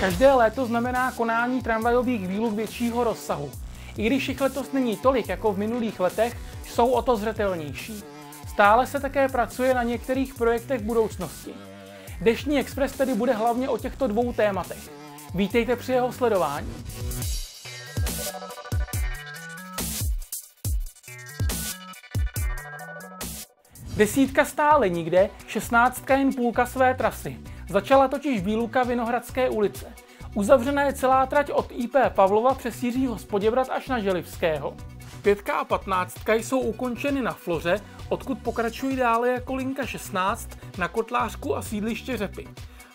Každé léto znamená konání tramvajových výluk většího rozsahu. I když jich letos není tolik jako v minulých letech, jsou o to zřetelnější. Stále se také pracuje na některých projektech budoucnosti. Dešní Express tedy bude hlavně o těchto dvou tématech. Vítejte při jeho sledování. Desítka stále nikde, šestnáctka jen půlka své trasy. Začala totiž výluka Vinohradské ulice. Uzavřena je celá trať od IP Pavlova přes Jiřího Spoděbrat až na Želivského. Pětka a patnáctka jsou ukončeny na Floře, odkud pokračují dále jako linka 16 na Kotlářku a sídliště Řepy.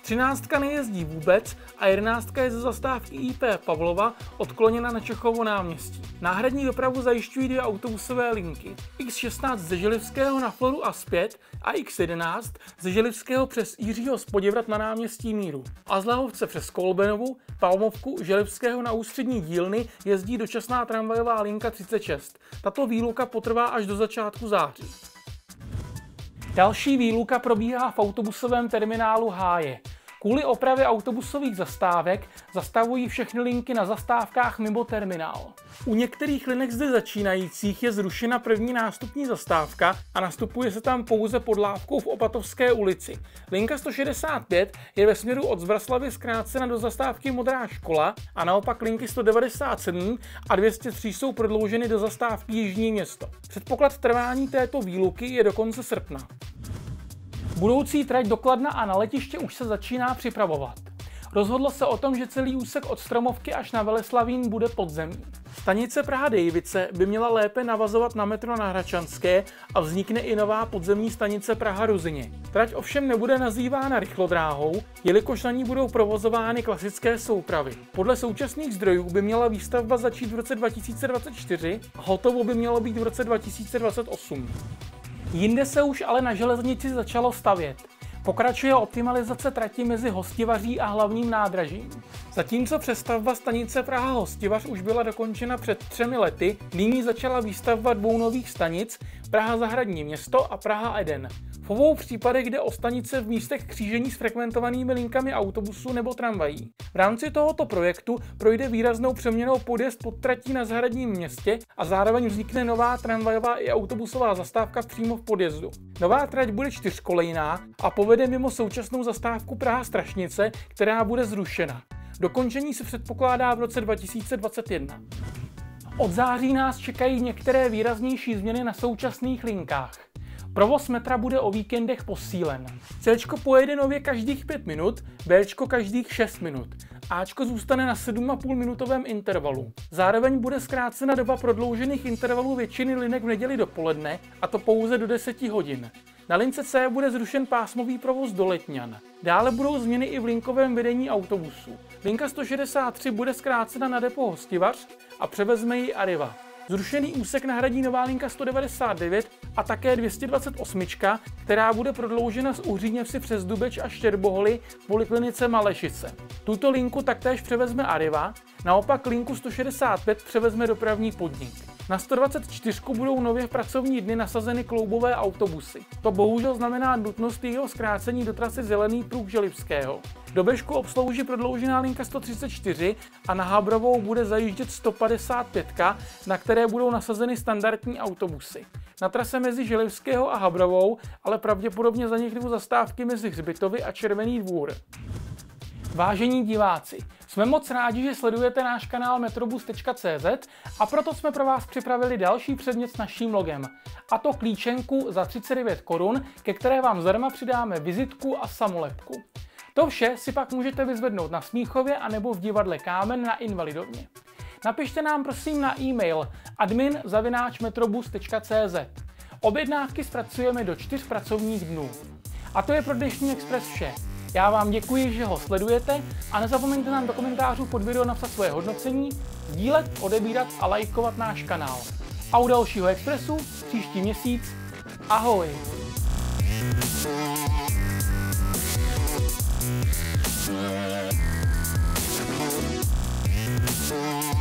Třináctka nejezdí vůbec a jedenáctka je ze zastávky IP Pavlova odkloněna na Čechovo náměstí. Náhradní dopravu zajišťují dvě autobusové linky. X16 ze Želivského na Floru a zpět a X11 ze Želivského přes Jiřího Spoděvrat na náměstí Míru. A z Lahovce přes Kolbenovu, Palmovku, Želivského na ústřední dílny jezdí dočasná tramvajová linka 36. Tato výluka potrvá až do začátku září. Další výluka probíhá v autobusovém terminálu Háje. Kvůli opravě autobusových zastávek zastavují všechny linky na zastávkách mimo terminál. U některých linek zde začínajících je zrušena první nástupní zastávka a nastupuje se tam pouze pod lávkou v Opatovské ulici. Linka 165 je ve směru od Zvraslavy zkrácena do zastávky Modrá škola a naopak linky 197 a 203 jsou prodlouženy do zastávky Jižní město. Předpoklad trvání této výluky je do konce srpna. Budoucí trať do Kladna a na letiště už se začíná připravovat. Rozhodlo se o tom, že celý úsek od Stromovky až na Veleslavín bude podzemní. Stanice Praha Dejvice by měla lépe navazovat na metro na Hračanské a vznikne i nová podzemní stanice Praha Ruzině. Trať ovšem nebude nazývána rychlodráhou, jelikož na ní budou provozovány klasické soupravy. Podle současných zdrojů by měla výstavba začít v roce 2024 a hotovo by mělo být v roce 2028. Jinde se už ale na železnici začalo stavět. Pokračuje optimalizace trati mezi Hostivaří a hlavním nádražím. Zatímco přestavba stanice Praha Hostivař už byla dokončena před třemi lety, nyní začala výstavba dvou nových stanic Praha Zahradní město a Praha Eden. V obou případech jde o stanice v místech křížení s frekventovanými linkami autobusů nebo tramvají. V rámci tohoto projektu projde výraznou přeměnou podjezd pod tratí na zahradním městě a zároveň vznikne nová tramvajová i autobusová zastávka přímo v podjezdu. Nová trať bude čtyřkolejná a povede mimo současnou zastávku Praha Strašnice, která bude zrušena. Dokončení se předpokládá v roce 2021. Od září nás čekají některé výraznější změny na současných linkách. Provoz metra bude o víkendech posílen. C pojede nově každých 5 minut, B každých 6 minut. Ačko zůstane na 7,5 minutovém intervalu. Zároveň bude zkrácena doba prodloužených intervalů většiny linek v neděli dopoledne, a to pouze do 10 hodin. Na lince C bude zrušen pásmový provoz do Letňan. Dále budou změny i v linkovém vedení autobusu. Linka 163 bude zkrácena na depo Hostivař a převezme ji Arriva. Zrušený úsek nahradí nová linka 199 a také 228, která bude prodloužena z Uhříněvsi přes Dubeč a Štěrboholy poliklinice Malešice. Tuto linku taktéž převezme Arriva, naopak linku 165 převezme dopravní podnik. Na 124 budou nově v pracovní dny nasazeny kloubové autobusy. To bohužel znamená nutnost jeho zkrácení do trasy Zelený pruh Želivského. Do Bešku obslouží prodloužená linka 134 a na Habrovou bude zajíždět 155, na které budou nasazeny standardní autobusy. Na trase mezi Želivského a Habrovou ale pravděpodobně zaniknou zastávky mezi Hřbitovy a Červený dvůr. Vážení diváci, jsme moc rádi, že sledujete náš kanál metrobus.cz a proto jsme pro vás připravili další předmět s naším logem. A to klíčenku za 39 korun, ke které vám zdarma přidáme vizitku a samolepku. To vše si pak můžete vyzvednout na Smíchově a nebo v divadle Kámen na Invalidovně. Napište nám prosím na e-mail admin.metrobus.cz Objednávky zpracujeme do čtyř pracovních dnů. A to je pro dnešní Express vše. Já vám děkuji, že ho sledujete a nezapomeňte nám do komentářů pod video napsat svoje hodnocení, dílet, odebírat a lajkovat náš kanál. A u dalšího Expressu příští měsíc. Ahoj! Yeah.